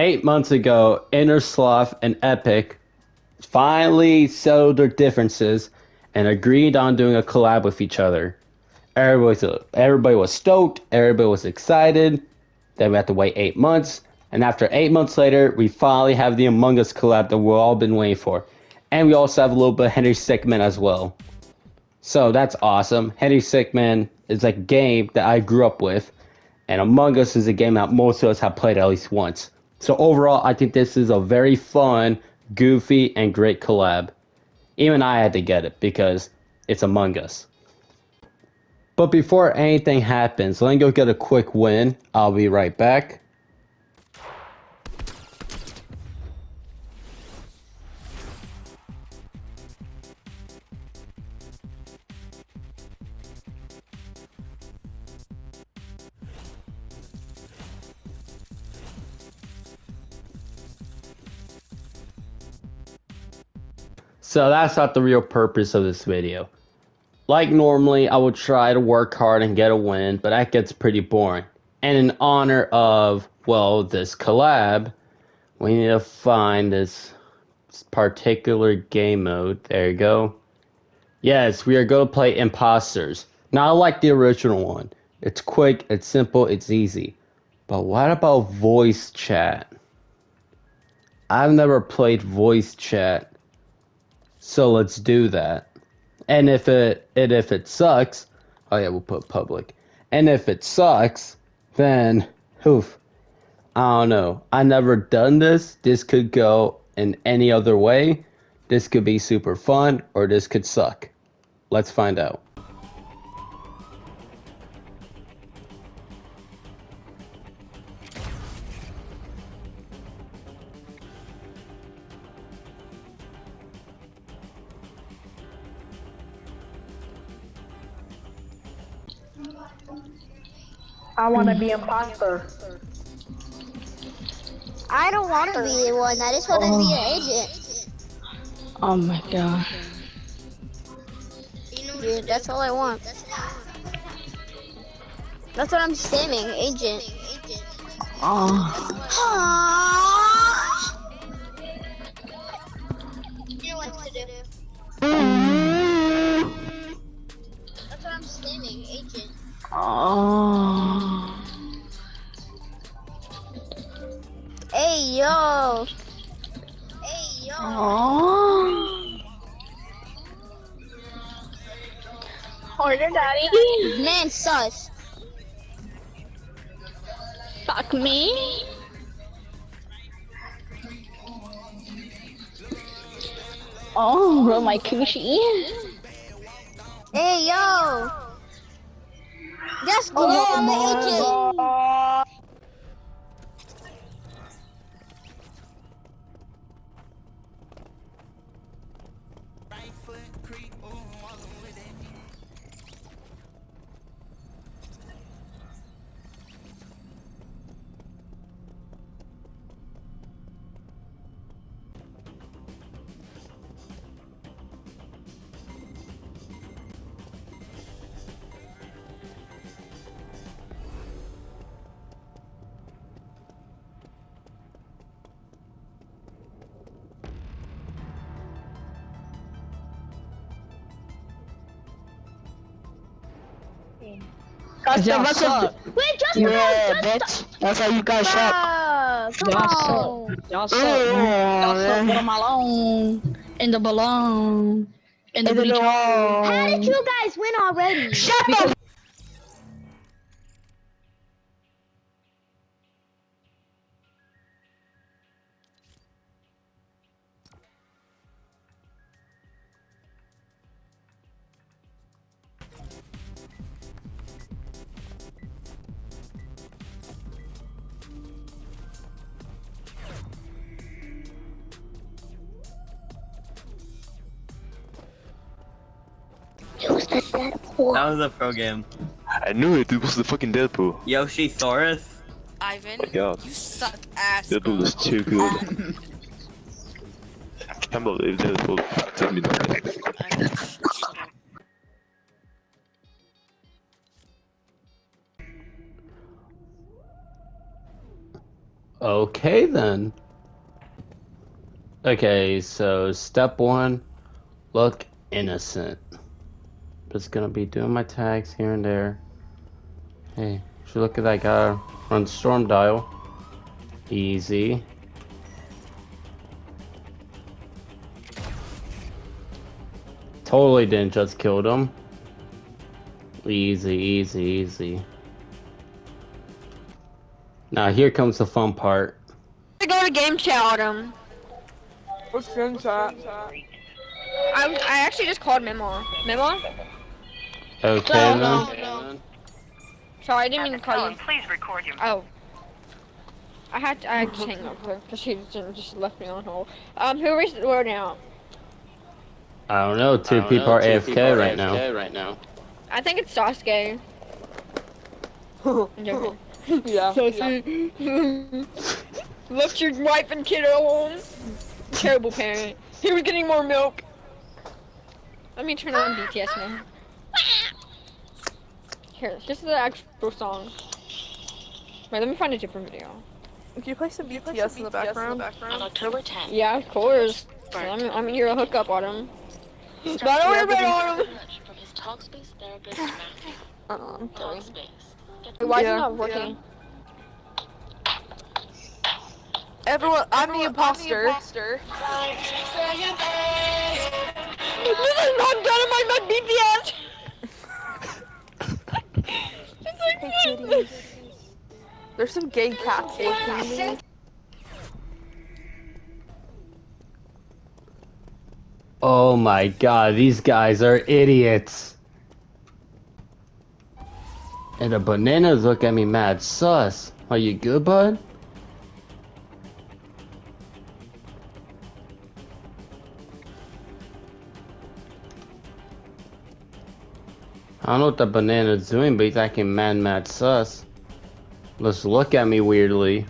eight months ago, Innersloth and Epic finally settled their differences and agreed on doing a collab with each other. Everybody was, everybody was stoked, everybody was excited. Then we had to wait eight months, and after eight months later, we finally have the Among Us collab that we've all been waiting for. And we also have a little bit of Henry Stickmin as well. So that's awesome. Henry Stickmin is a game that I grew up with, and Among Us is a game that most of us have played at least once. So overall, I think this is a very fun, goofy, and great collab. Even I had to get it because it's Among Us. But before anything happens, let me go get a quick win. I'll be right back. So that's not the real purpose of this video. Like normally, I would try to work hard and get a win, but that gets pretty boring. And in honor of, well, this collab, we need to find this particular game mode. There you go. Yes, we are going to play Imposters. Not like the original one. It's quick, it's simple, it's easy. But what about voice chat? I've never played voice chat. So let's do that. And if it and if it sucks, oh yeah, we'll put public. And if it sucks, then oof. I don't know. I never done this. This could go in any other way. This could be super fun or this could suck. Let's find out. I want to be imposter. Hmm. I don't want to be one. I just want to be an oh. agent. Oh my god. Dude, that's all I want. That's what I'm saying, agent. Oh. Order daddy. Man, sus. Fuck me. Oh, bro, my coochie. Hey yo. Let's go, I'm an agent. Custom, Y'all what's suck. Wait, just Yeah, just bitch. That's how you got shot. Ah, come Y'all suck. Y'all suck. Y'all suck. Put 'em alone. In the balloon. In the In the bleach hole. How did you guys win already? Shut the That was a pro game. I knew it, dude. was the fucking Deadpool. Yoshisaurus. Ivan, oh Yeah. you suck ass. Deadpool bro. is too good. I can't believe Deadpool told me that. Ivan, sh- shut up. Okay then. Okay, so step one, look innocent. Just gonna be doing my tags here and there. Hey, should look at that guy run storm dial. Easy. Totally didn't just kill him. Easy, easy, easy. Now here comes the fun part. I go to game chat on him. What's game chat? I, I actually just called Memo. Memo? Okay No, then. no, Sorry, I didn't mean to call you. Please record your Oh. I had to, I had to hang up her because she just, just left me on hold. Um, who is the word now? I don't know. Two I don't people know, are two AFK people are right AFK now. right now. I think it's Sasuke. I'm joking. yeah. Sasuke. Left your wife and kid at home. Terrible parent. He was getting more milk. Let me turn on BTS now. Here, this is the actual song. Wait, let me find a different video. Can you play some BTS in the background? On October 10th, Yeah, of course. Let me, let me hear a hookup on him. But I don't worry about him. from his Talkspace therapist, Matthew. Uh-uh. Talkspace. Wait, why is it not working? Everyone, I'm the imposter. This is not done in my, my BTS! Like- There's some gay cats looking me. Oh my god, these guys are idiots. And the bananas look at me mad sus. Are you good, bud? I don't know what the banana's doing, but he's acting mad mad sus. Let's look at me weirdly.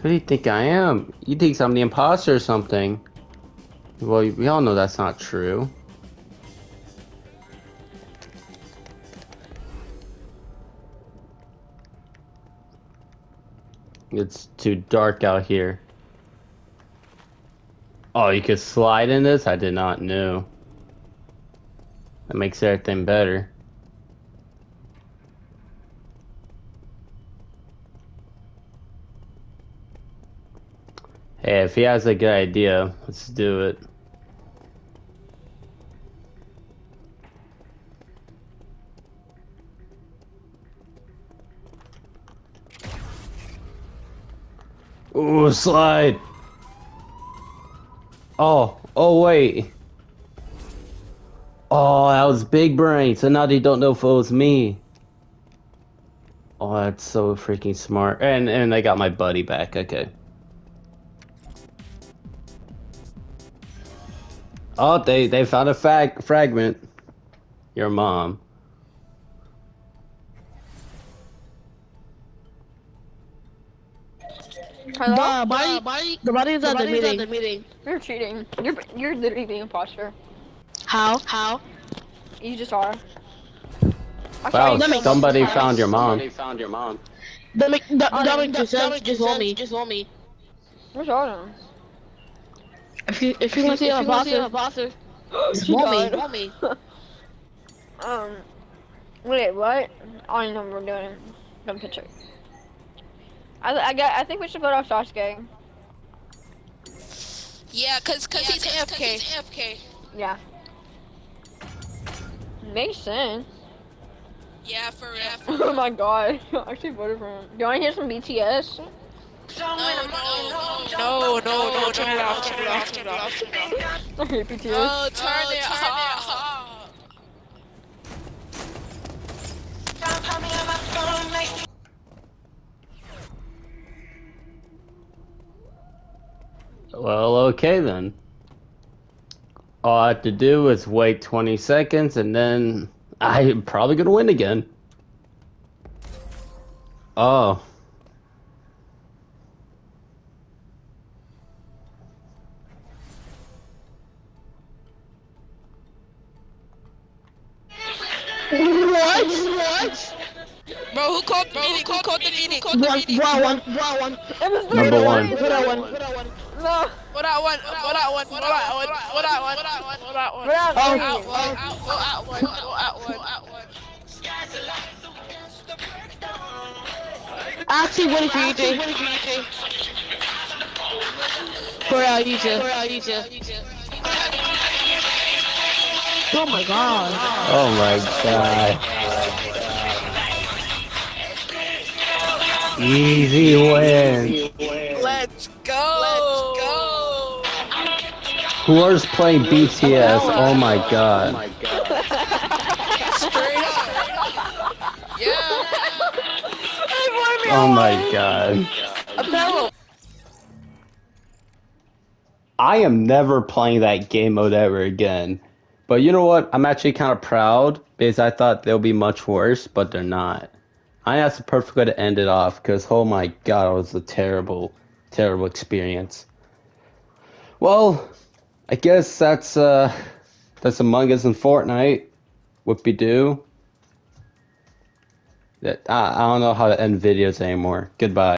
Who do you think I am? You think I'm the imposter or something? Well, we all know that's not true. It's too dark out here. Oh, you could slide in this? I did not know. That makes everything better. Hey, if he has a good idea, let's do it. Ooh, slide. Oh, oh wait. Oh, that was big brain. So now they don't know if it was me. Oh, that's so freaking smart. And and I got my buddy back. Okay. Oh, they they found a fag fragment. Your mom. Hello? The body, the body is at the meeting. You're cheating. You're you're literally the imposter. How? How? You just are. I Wow, saw you somebody kill found your mom. Somebody found your mom. That make that, Oh, that no, makes sense. Just roll me. Just roll me. Where's Autumn? If you if you want to see an imposter, just roll me. Roll me. Um, wait, what? I don't know what we're doing. Dumb picture. I, I, got, I think we should vote off Sasuke. Yeah, cause, cause he's AFK. Yeah. Makes sense. Yeah, for real. oh my god. I actually voted for him. Do you want to hear some BTS? Oh, no, no, no, no, turn it off, turn it off, turn it off, oh, oh, turn it off. I hate BTS. Oh, turn it off. Well, okay then. All I have to do is wait 20 seconds and then I'm probably gonna win again. Oh. What? What? Bro, who called the meeting? Who called the meeting? Who called the One, meeting? one, one, one, one. Number one. Put that one. No. What that one? What that one? What that one? What that one? What that one? What that one? We're out. Out one. Out one. Out one. Out one. Out one. Actually, what if you do? What if you do? Corral, you do. Corral, you do. Oh my god. Oh my god. Easy win. Whoever's playing BTS? Oh, oh my god. Straight up. Yeah. Oh my oh god. I am never playing that game mode ever again. But you know what? I'm actually kind of proud because I thought they'll be much worse, but they're not. I think that's the perfect way to end it off because oh my god, it was a terrible, terrible experience. Well, I guess that's uh that's Among Us and Fortnite. Whoopie doo. That I, I don't know how to end videos anymore. Goodbye.